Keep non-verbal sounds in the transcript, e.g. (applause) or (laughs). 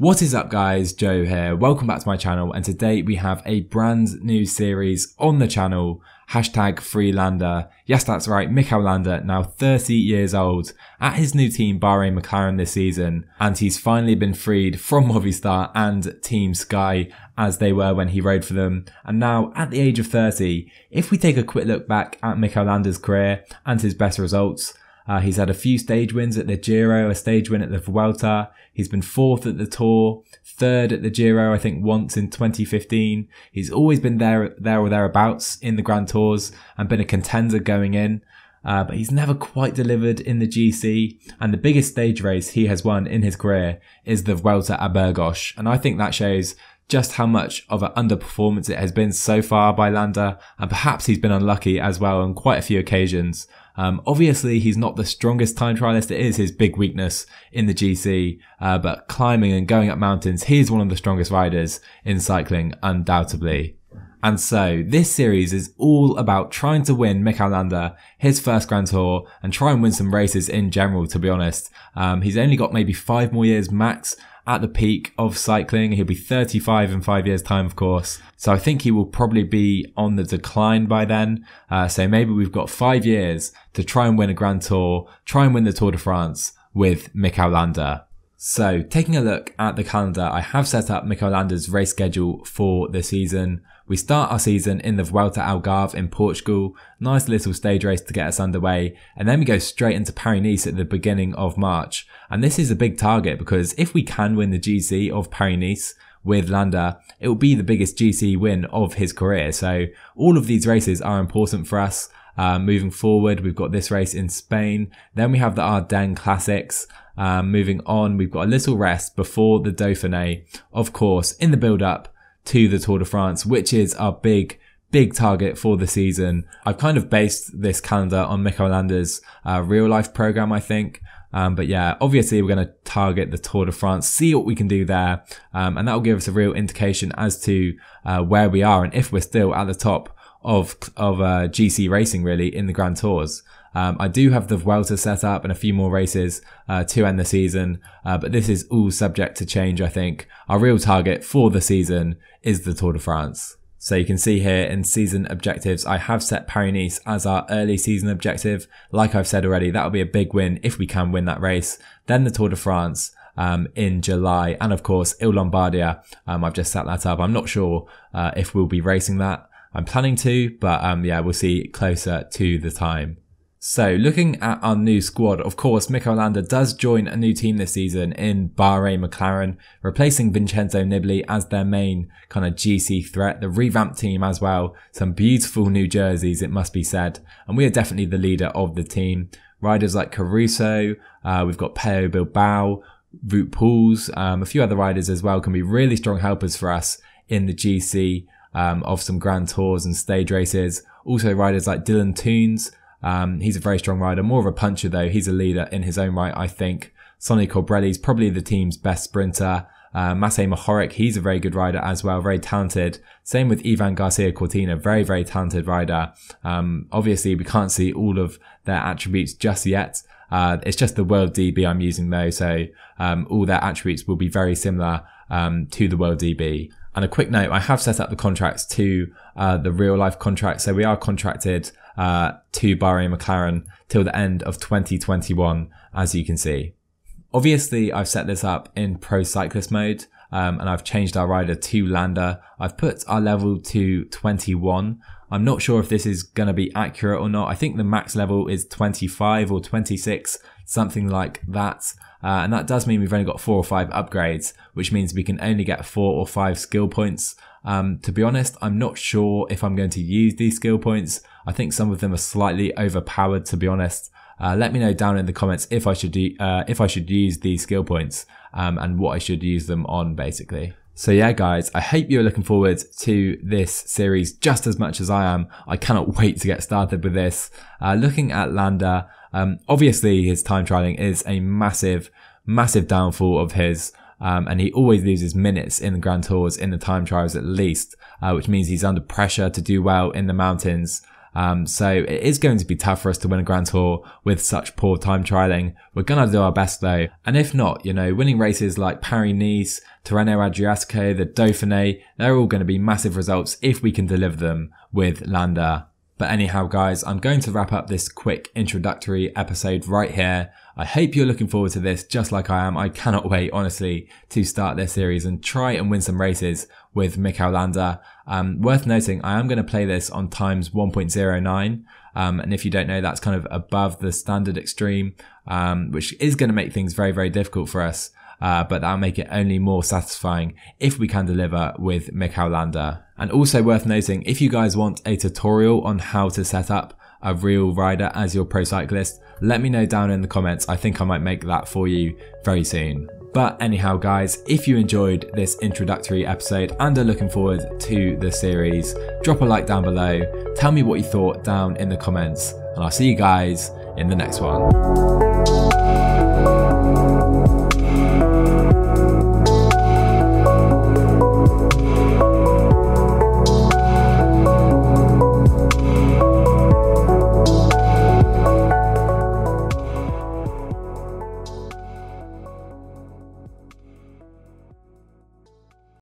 What is up guys, Joe here, welcome back to my channel and today we have a brand new series on the channel, hashtag FreeLanda. Yes that's right, Mikel Landa, now 30 years old, at his new team Bahrain McLaren this season and he's finally been freed from Movistar and Team Sky as they were when he rode for them. And now at the age of 30, if we take a quick look back at Mikel Landa's career and his best results, uh, he's had a few stage wins at the Giro, a stage win at the Vuelta. He's been fourth at the Tour, third at the Giro, I think once in 2015. He's always been there, there or thereabouts in the Grand Tours and been a contender going in. Uh, but he's never quite delivered in the GC. And the biggest stage race he has won in his career is the Vuelta a Burgos. And I think that shows just how much of an underperformance it has been so far by Landa, and perhaps he's been unlucky as well on quite a few occasions. Um, obviously, he's not the strongest time trialist. It is his big weakness in the GC, uh, but climbing and going up mountains, he's one of the strongest riders in cycling, undoubtedly. And so this series is all about trying to win Landa his first Grand Tour and try and win some races in general, to be honest. Um, he's only got maybe five more years max at the peak of cycling. He'll be 35 in five years time, of course. So I think he will probably be on the decline by then. Uh, so maybe we've got five years to try and win a Grand Tour, try and win the Tour de France with Landa. So taking a look at the calendar, I have set up Mikel Landa's race schedule for the season. We start our season in the Vuelta Algarve in Portugal, nice little stage race to get us underway, and then we go straight into Paris-Nice at the beginning of March. And this is a big target because if we can win the GC of Paris-Nice with Landa, it will be the biggest GC win of his career. So all of these races are important for us. Uh, moving forward, we've got this race in Spain. Then we have the Ardennes Classics. Um, moving on, we've got a little rest before the Dauphiné, of course, in the build up to the Tour de France, which is our big, big target for the season. I've kind of based this calendar on Mikel Landa's uh, real life program, I think. Um, but yeah, obviously we're going to target the Tour de France, see what we can do there. Um, and that will give us a real indication as to uh, where we are and if we're still at the top of, of uh, GC racing really in the Grand Tours. Um, I do have the Vuelta set up and a few more races uh, to end the season, uh, but this is all subject to change, I think. Our real target for the season is the Tour de France. So you can see here in season objectives, I have set Paris-Nice as our early season objective. Like I've said already, that'll be a big win if we can win that race. Then the Tour de France um, in July. And of course, Il Lombardia, um, I've just set that up. I'm not sure uh, if we'll be racing that. I'm planning to, but um, yeah, we'll see closer to the time. So looking at our new squad, of course, Mikel Landa does join a new team this season in Bahrain McLaren, replacing Vincenzo Nibali as their main kind of GC threat, the revamped team as well. Some beautiful new jerseys, it must be said. And we are definitely the leader of the team. Riders like Caruso, uh, we've got Pello Bilbao, Wout Poels, um, a few other riders as well can be really strong helpers for us in the GC um, of some grand tours and stage races. Also riders like Dylan Teuns, um, he's a very strong rider, more of a puncher though. He's a leader in his own right, I think. Sonny Colbrelli's probably the team's best sprinter. Uh, Matej Mohoric, he's a very good rider as well, very talented. Same with Ivan Garcia Cortina, very, very talented rider. Um, obviously, we can't see all of their attributes just yet. Uh, it's just the World DB I'm using though, so um, all their attributes will be very similar um, to the World DB. And a quick note, I have set up the contracts to uh, the real life contract. So we are contracted uh, to Bahrain McLaren till the end of 2021, as you can see. Obviously, I've set this up in pro cyclist mode. Um, and I've changed our rider to Landa. I've put our level to 21. I'm not sure if this is going to be accurate or not. I think the max level is 25 or 26, something like that. Uh, and that does mean we've only got four or five upgrades, which means we can only get four or five skill points. Um, to be honest, I'm not sure if I'm going to use these skill points. I think some of them are slightly overpowered, to be honest. Uh, let me know down in the comments if I should uh, if I should use these skill points um, and what I should use them on, basically. So yeah, guys, I hope you're looking forward to this series just as much as I am. I cannot (laughs) wait to get started with this. Uh, looking at Landa, um, obviously his time trialing is a massive, massive downfall of his. Um, and he always loses minutes in the Grand Tours in the time trials at least, uh, which means he's under pressure to do well in the mountains. Um, so it is going to be tough for us to win a Grand Tour with such poor time trialing. We're going to do our best though. And if not, you know, winning races like Paris-Nice, Tirreno Adriatico, the Dauphiné, they're all going to be massive results if we can deliver them with Landa. But anyhow, guys, I'm going to wrap up this quick introductory episode right here. I hope you're looking forward to this just like I am. I cannot (laughs) wait, honestly, to start this series and try and win some races with Mikel Landa. Um, worth noting, I am going to play this on times 1.09. Um, and if you don't know, that's kind of above the standard extreme, um, which is going to make things very, very difficult for us. Uh, but that'll make it only more satisfying if we can deliver with Mikel Landa. And also worth noting, if you guys want a tutorial on how to set up a real rider as your pro cyclist, let me know down in the comments. I think I might make that for you very soon. But anyhow, guys, if you enjoyed this introductory episode and are looking forward to the series, drop a like down below, tell me what you thought down in the comments, and I'll see you guys in the next one.